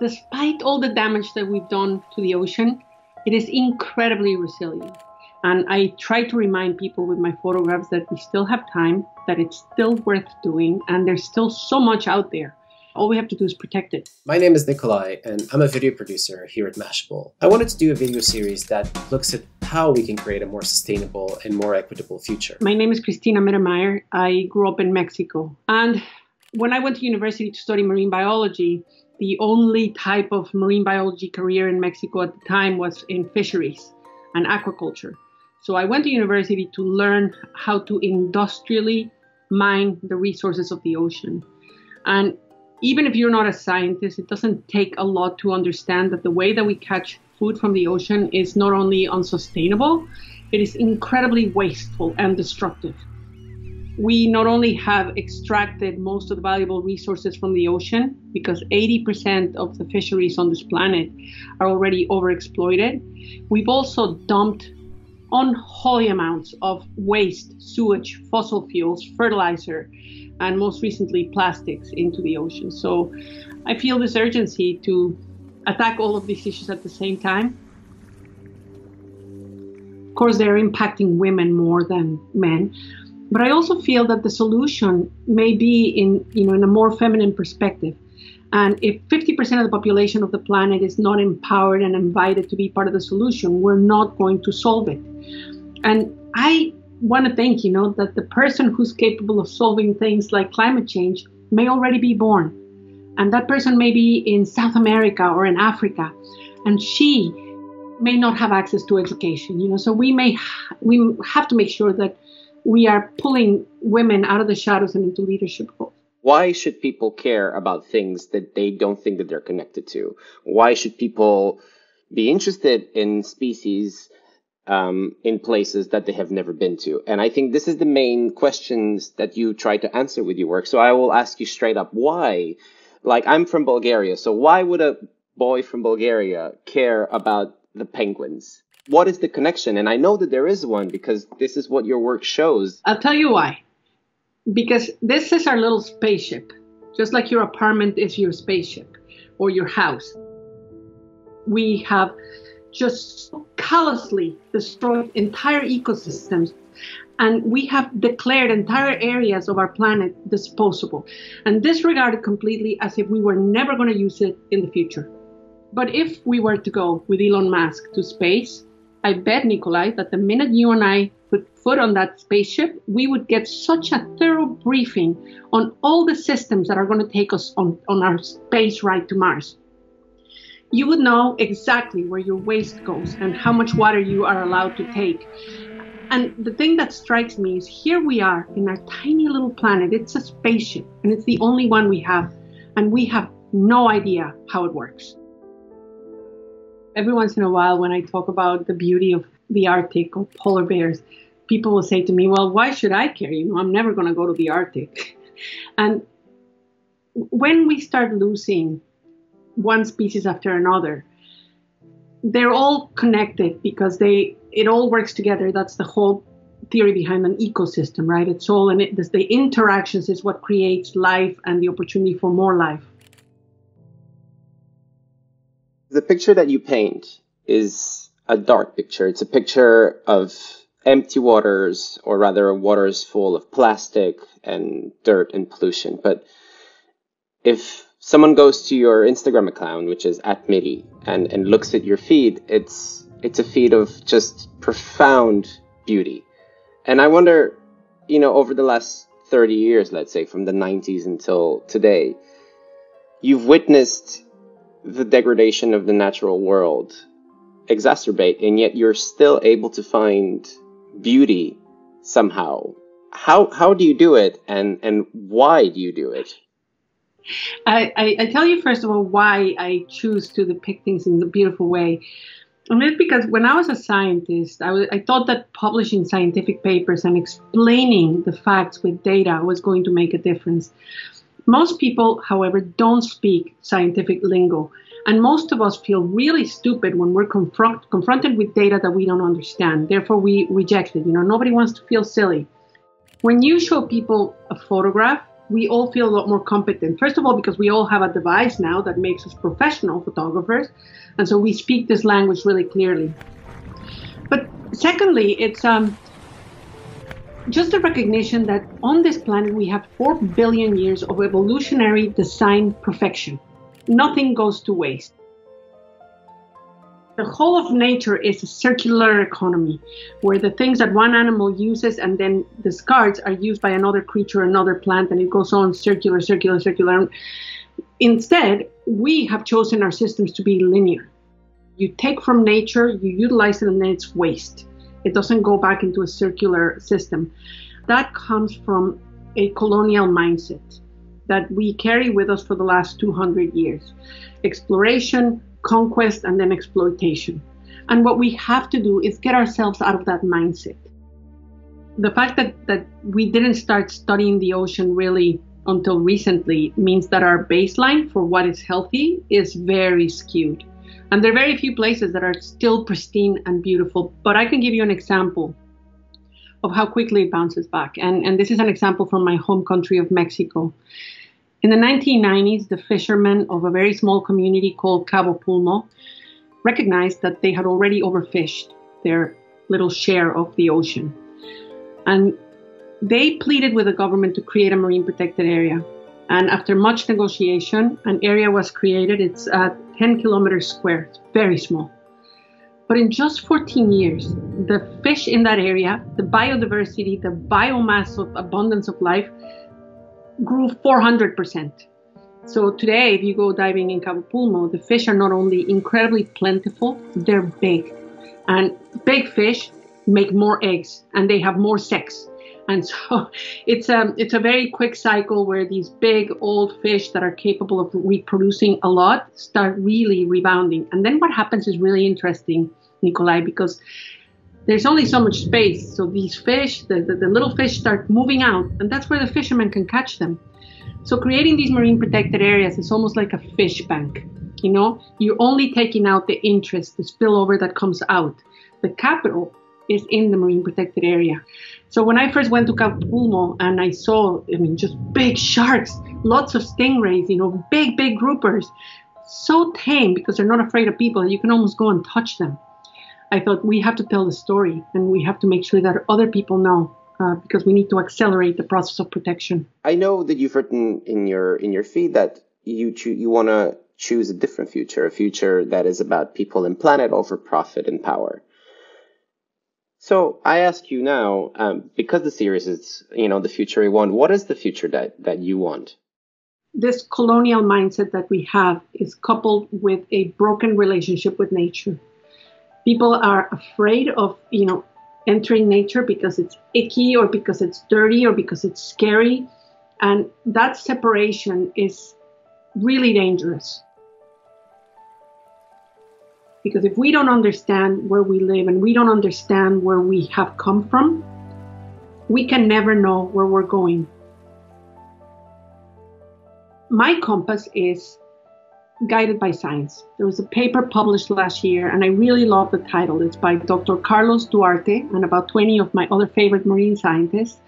despite all the damage that we've done to the ocean, it is incredibly resilient. And I try to remind people with my photographs that we still have time, that it's still worth doing, and there's still so much out there. All we have to do is protect it. My name is Nikolai, and I'm a video producer here at Mashable. I wanted to do a video series that looks at how we can create a more sustainable and more equitable future. My name is Cristina Mittermeier. I grew up in Mexico. And when I went to university to study marine biology, the only type of marine biology career in Mexico at the time was in fisheries and aquaculture. So I went to university to learn how to industrially mine the resources of the ocean. And even if you're not a scientist, it doesn't take a lot to understand that the way that we catch food from the ocean is not only unsustainable, it is incredibly wasteful and destructive. We not only have extracted most of the valuable resources from the ocean, because 80% of the fisheries on this planet are already overexploited, we've also dumped unholy amounts of waste, sewage, fossil fuels, fertilizer, and most recently plastics into the ocean. So I feel this urgency to attack all of these issues at the same time. Of course, they're impacting women more than men, but I also feel that the solution may be in you know in a more feminine perspective. And if 50% of the population of the planet is not empowered and invited to be part of the solution, we're not going to solve it. And I want to think, you know, that the person who's capable of solving things like climate change may already be born. And that person may be in South America or in Africa. And she may not have access to education, you know. So we may we have to make sure that we are pulling women out of the shadows and into leadership roles. Why should people care about things that they don't think that they're connected to? Why should people be interested in species um, in places that they have never been to? And I think this is the main questions that you try to answer with your work. So I will ask you straight up, why? Like I'm from Bulgaria, so why would a boy from Bulgaria care about the penguins? What is the connection? And I know that there is one because this is what your work shows. I'll tell you why because this is our little spaceship, just like your apartment is your spaceship or your house. We have just callously destroyed entire ecosystems and we have declared entire areas of our planet disposable and disregarded completely as if we were never going to use it in the future. But if we were to go with Elon Musk to space, I bet, Nikolai, that the minute you and I put foot on that spaceship, we would get such a thorough briefing on all the systems that are going to take us on, on our space ride to Mars. You would know exactly where your waste goes and how much water you are allowed to take. And the thing that strikes me is here we are in our tiny little planet. It's a spaceship, and it's the only one we have. And we have no idea how it works every once in a while when I talk about the beauty of the Arctic or polar bears, people will say to me, "Well, why should I care? You know, I'm never going to go to the Arctic." and when we start losing one species after another, they're all connected because they it all works together. That's the whole theory behind an ecosystem, right? It's all and it, the interactions is what creates life and the opportunity for more life the picture that you paint is a dark picture. It's a picture of empty waters, or rather, waters full of plastic and dirt and pollution. But if someone goes to your Instagram account, which is at Mitty, and, and looks at your feed, it's it's a feed of just profound beauty. And I wonder, you know, over the last 30 years, let's say, from the 90s until today, you've witnessed the degradation of the natural world exacerbate, and yet you're still able to find beauty somehow. How how do you do it, and and why do you do it? I, I, I tell you first of all why I choose to depict things in a beautiful way. And it's because when I was a scientist, I, was, I thought that publishing scientific papers and explaining the facts with data was going to make a difference. Most people, however, don't speak scientific lingo. And most of us feel really stupid when we're confront, confronted with data that we don't understand. Therefore, we reject it. You know, nobody wants to feel silly. When you show people a photograph, we all feel a lot more competent. First of all, because we all have a device now that makes us professional photographers. And so we speak this language really clearly. But secondly, it's um, just a recognition that on this planet we have 4 billion years of evolutionary design perfection. Nothing goes to waste. The whole of nature is a circular economy where the things that one animal uses and then discards are used by another creature, another plant, and it goes on circular, circular, circular. Instead, we have chosen our systems to be linear. You take from nature, you utilize it, and then it's waste. It doesn't go back into a circular system. That comes from a colonial mindset that we carry with us for the last 200 years. Exploration, conquest and then exploitation. And what we have to do is get ourselves out of that mindset. The fact that, that we didn't start studying the ocean really until recently means that our baseline for what is healthy is very skewed. And there are very few places that are still pristine and beautiful. But I can give you an example of how quickly it bounces back. And, and this is an example from my home country of Mexico. In the 1990s, the fishermen of a very small community called Cabo Pulmo recognized that they had already overfished their little share of the ocean. And they pleaded with the government to create a marine protected area. And after much negotiation, an area was created. It's uh, 10 kilometers square, it's very small. But in just 14 years, the fish in that area, the biodiversity, the biomass of abundance of life grew 400%. So today, if you go diving in Cabo Pulmo, the fish are not only incredibly plentiful, they're big. And big fish make more eggs and they have more sex. And so it's a, um, it's a very quick cycle where these big old fish that are capable of reproducing a lot start really rebounding. And then what happens is really interesting, Nikolai, because there's only so much space. So these fish, the, the, the, little fish start moving out, and that's where the fishermen can catch them. So creating these marine protected areas is almost like a fish bank. You know, you're only taking out the interest, the spillover that comes out. The capital is in the marine protected area. So when I first went to Cabo Pulmo and I saw, I mean, just big sharks, lots of stingrays, you know, big, big groupers, so tame because they're not afraid of people. You can almost go and touch them. I thought we have to tell the story and we have to make sure that other people know uh, because we need to accelerate the process of protection. I know that you've written in your in your feed that you cho- you want to choose a different future, a future that is about people and planet over profit and power. So I ask you now, um, because the series is you know the future we want. What is the future that that you want? This colonial mindset that we have is coupled with a broken relationship with nature people are afraid of you know entering nature because it's icky or because it's dirty or because it's scary and that separation is really dangerous because if we don't understand where we live and we don't understand where we have come from we can never know where we're going my compass is guided by science. There was a paper published last year, and I really love the title. It's by Dr. Carlos Duarte and about 20 of my other favorite marine scientists.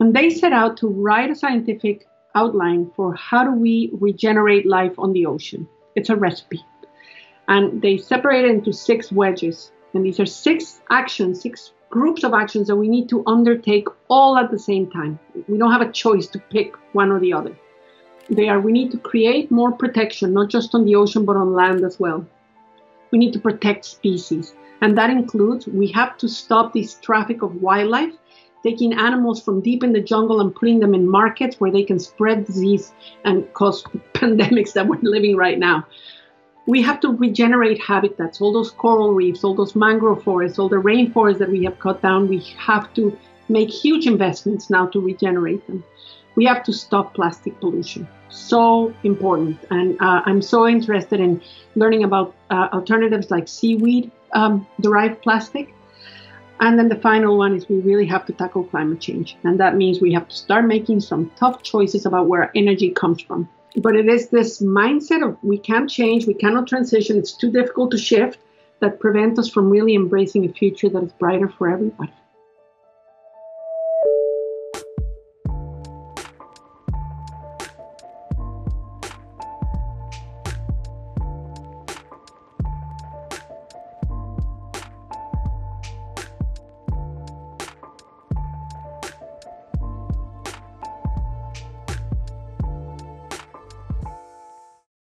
And they set out to write a scientific outline for how do we regenerate life on the ocean. It's a recipe. And they separate it into six wedges. And these are six actions, six groups of actions that we need to undertake all at the same time. We don't have a choice to pick one or the other. They are we need to create more protection, not just on the ocean, but on land as well. We need to protect species. And that includes we have to stop this traffic of wildlife, taking animals from deep in the jungle and putting them in markets where they can spread disease and cause pandemics that we're living right now. We have to regenerate habitats, all those coral reefs, all those mangrove forests, all the rainforests that we have cut down. We have to make huge investments now to regenerate them we have to stop plastic pollution. So important. And uh, I'm so interested in learning about uh, alternatives like seaweed um, derived plastic. And then the final one is we really have to tackle climate change. And that means we have to start making some tough choices about where energy comes from. But it is this mindset of we can't change, we cannot transition, it's too difficult to shift that prevent us from really embracing a future that is brighter for everybody.